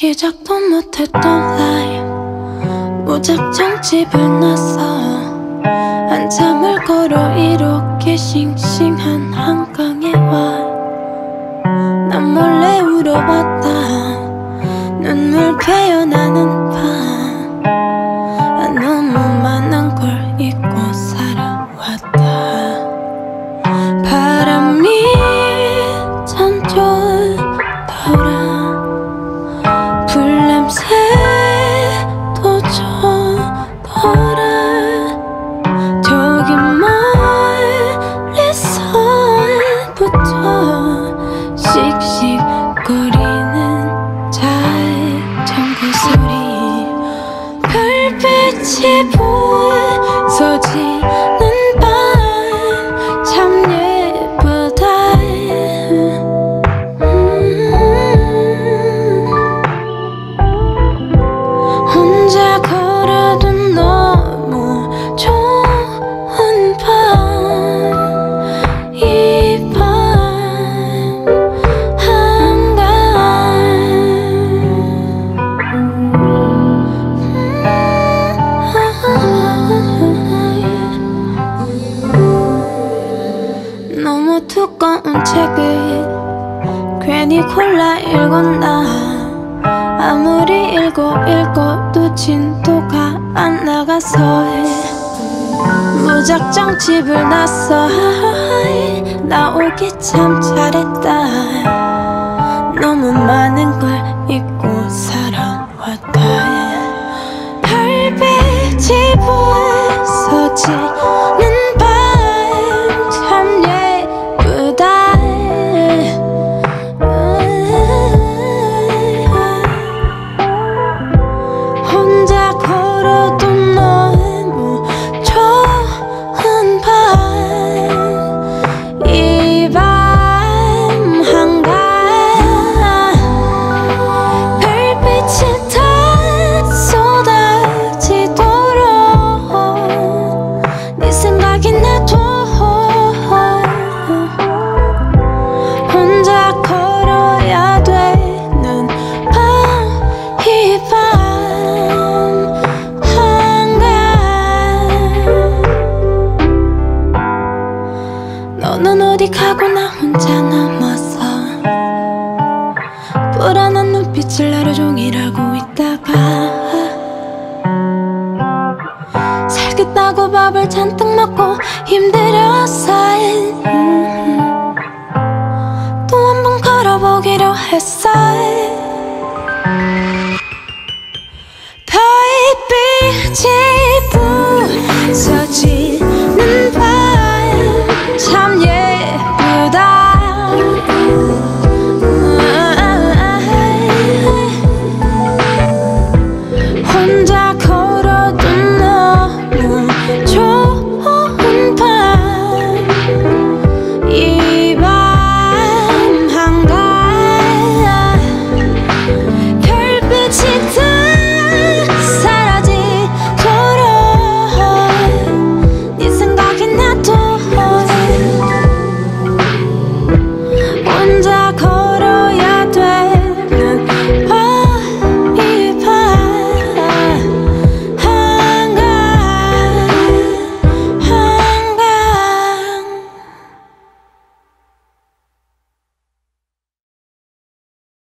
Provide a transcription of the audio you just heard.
시작도 못했던 라이브 무작정 집을 나서 한참을 걸어 이렇게 싱싱한 한강에 와난 몰래 울어봤다. 눈물 괴어나는 밤 두꺼운 책을 괜히 골라 읽었 나. 아무리 읽고 읽고도 진도가 안 나가서 무작정 집을 났어. 나오기 참 잘했다. 너무 많은 가고 나 혼자 남았어 불안한 눈빛을 하루 종일 하고 있다가 살겠다고 밥을 잔뜩 먹고 힘들었어 또한 번 걸어보기로 했어